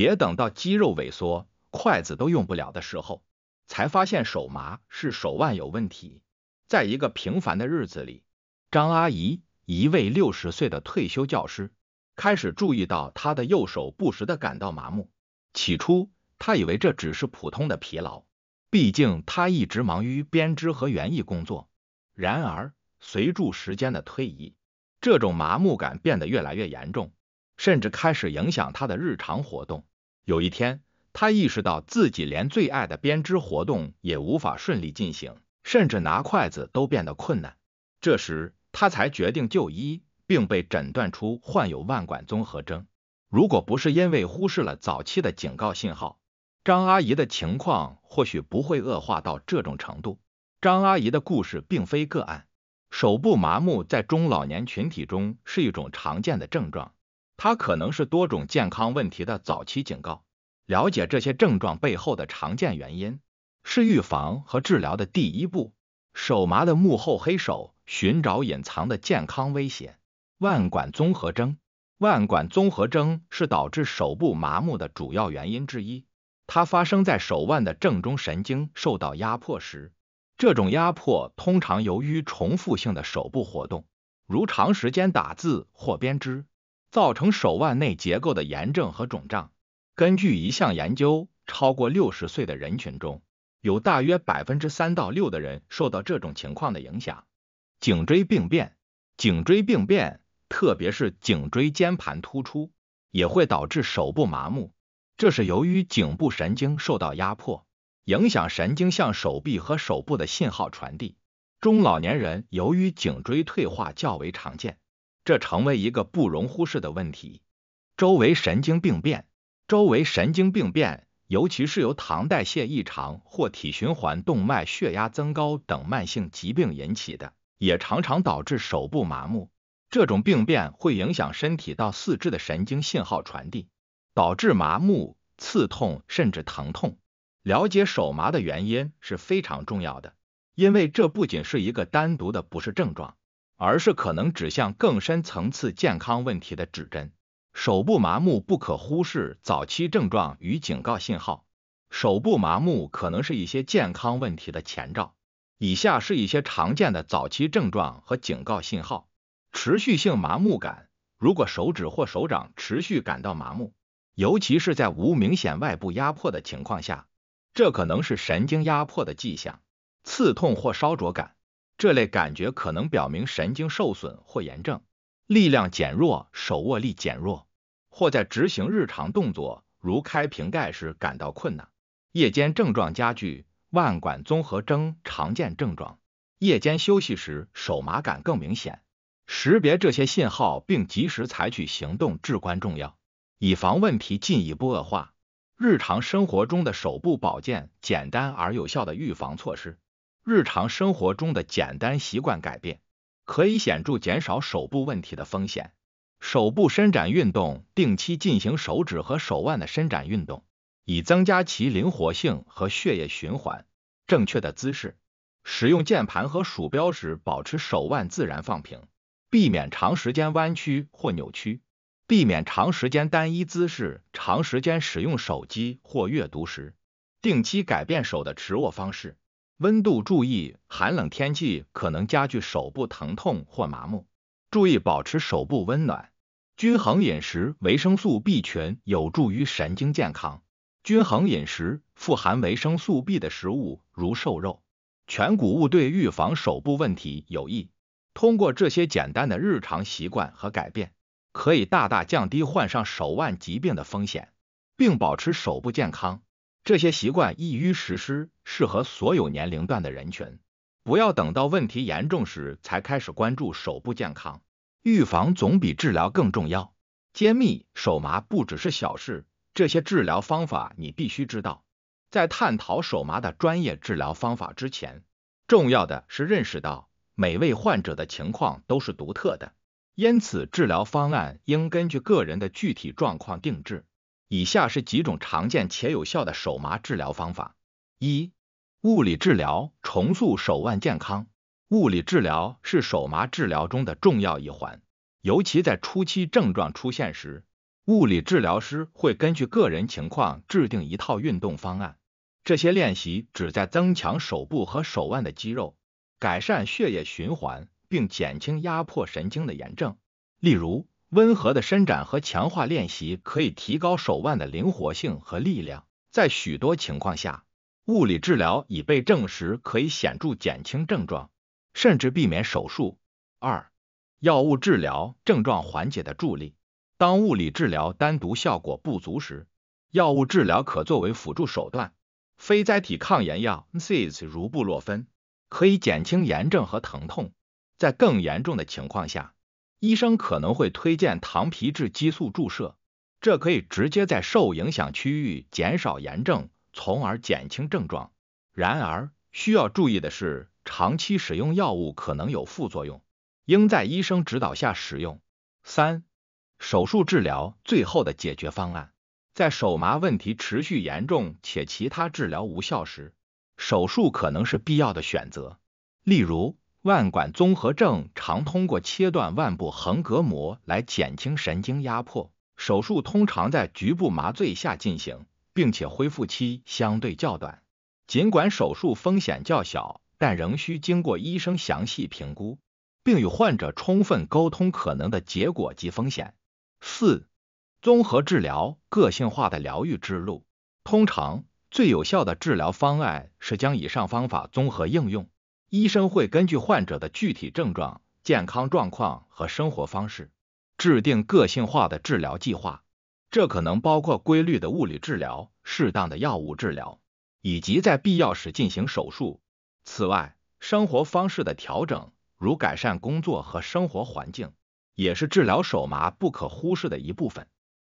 别等到肌肉萎缩、筷子都用不了的时候，才发现手麻是手腕有问题。在一个平凡的日子里，张阿姨，一位六十岁的退休教师，开始注意到她的右手不时的感到麻木。起初，她以为这只是普通的疲劳，毕竟她一直忙于编织和园艺工作。然而，随着时间的推移，这种麻木感变得越来越严重，甚至开始影响她的日常活动。有一天，他意识到自己连最爱的编织活动也无法顺利进行，甚至拿筷子都变得困难。这时，他才决定就医，并被诊断出患有腕管综合征。如果不是因为忽视了早期的警告信号，张阿姨的情况或许不会恶化到这种程度。张阿姨的故事并非个案。手部麻木在中老年群体中是一种常见的症状，它可能是多种健康问题的早期警告。了解这些症状背后的常见原因，是预防和治疗的第一步。手麻的幕后黑手，寻找隐藏的健康威胁。腕管综合征，腕管综合征是导致手部麻木的主要原因之一，它发生在手腕的正中神经受到压迫时。这种压迫通常由于重复性的手部活动，如长时间打字或编织，造成手腕内结构的炎症和肿胀。根据一项研究，超过六十岁的人群中，有大约百分之三到六的人受到这种情况的影响。颈椎病变，颈椎病变，特别是颈椎间盘突出，也会导致手部麻木，这是由于颈部神经受到压迫。影响神经向手臂和手部的信号传递。中老年人由于颈椎退化较为常见，这成为一个不容忽视的问题。周围神经病变，周围神经病变，尤其是由糖代谢异常或体循环动脉血压增高等慢性疾病引起的，也常常导致手部麻木。这种病变会影响身体到四肢的神经信号传递，导致麻木、刺痛甚至疼痛。了解手麻的原因是非常重要的，因为这不仅是一个单独的不适症状，而是可能指向更深层次健康问题的指针。手部麻木不可忽视早期症状与警告信号。手部麻木可能是一些健康问题的前兆。以下是一些常见的早期症状和警告信号：持续性麻木感，如果手指或手掌持续感到麻木，尤其是在无明显外部压迫的情况下。这可能是神经压迫的迹象，刺痛或烧灼感，这类感觉可能表明神经受损或炎症。力量减弱，手握力减弱，或在执行日常动作如开瓶盖时感到困难。夜间症状加剧，腕管综合征常见症状。夜间休息时手麻感更明显，识别这些信号并及时采取行动至关重要，以防问题进一步恶化。日常生活中的手部保健，简单而有效的预防措施。日常生活中的简单习惯改变，可以显著减少手部问题的风险。手部伸展运动，定期进行手指和手腕的伸展运动，以增加其灵活性和血液循环。正确的姿势，使用键盘和鼠标时，保持手腕自然放平，避免长时间弯曲或扭曲。避免长时间单一姿势，长时间使用手机或阅读时，定期改变手的持握方式。温度注意，寒冷天气可能加剧手部疼痛或麻木，注意保持手部温暖。均衡饮食，维生素 B 群有助于神经健康。均衡饮食，富含维生素 B 的食物如瘦肉、全谷物对预防手部问题有益。通过这些简单的日常习惯和改变。可以大大降低患上手腕疾病的风险，并保持手部健康。这些习惯易于实施，适合所有年龄段的人群。不要等到问题严重时才开始关注手部健康，预防总比治疗更重要。揭秘：手麻不只是小事，这些治疗方法你必须知道。在探讨手麻的专业治疗方法之前，重要的是认识到每位患者的情况都是独特的。因此，治疗方案应根据个人的具体状况定制。以下是几种常见且有效的手麻治疗方法：一、物理治疗，重塑手腕健康。物理治疗是手麻治疗中的重要一环，尤其在初期症状出现时，物理治疗师会根据个人情况制定一套运动方案，这些练习旨在增强手部和手腕的肌肉，改善血液循环，并减轻压迫神经的炎症。例如，温和的伸展和强化练习可以提高手腕的灵活性和力量。在许多情况下，物理治疗已被证实可以显著减轻症状，甚至避免手术。二、药物治疗症状缓解的助力。当物理治疗单独效果不足时，药物治疗可作为辅助手段。非甾体抗炎药 NSAIDs 如布洛芬可以减轻炎症和疼痛。在更严重的情况下，医生可能会推荐糖皮质激素注射，这可以直接在受影响区域减少炎症，从而减轻症状。然而，需要注意的是，长期使用药物可能有副作用，应在医生指导下使用。三手术治疗最后的解决方案，在手麻问题持续严重且其他治疗无效时，手术可能是必要的选择。例如，腕管综合症常通过切断腕部横膈膜来减轻神经压迫。手术通常在局部麻醉下进行，并且恢复期相对较短。尽管手术风险较小，但仍需经过医生详细评估，并与患者充分沟通可能的结果及风险。四、综合治疗个性化的疗愈之路。通常，最有效的治疗方案是将以上方法综合应用。医生会根据患者的具体症状、健康状况和生活方式，制定个性化的治疗计划。这可能包括规律的物理治疗、适当的药物治疗，以及在必要时进行手术。此外，生活方式的调整，如改善工作和生活环境。也是治疗手麻不可忽视的一部分。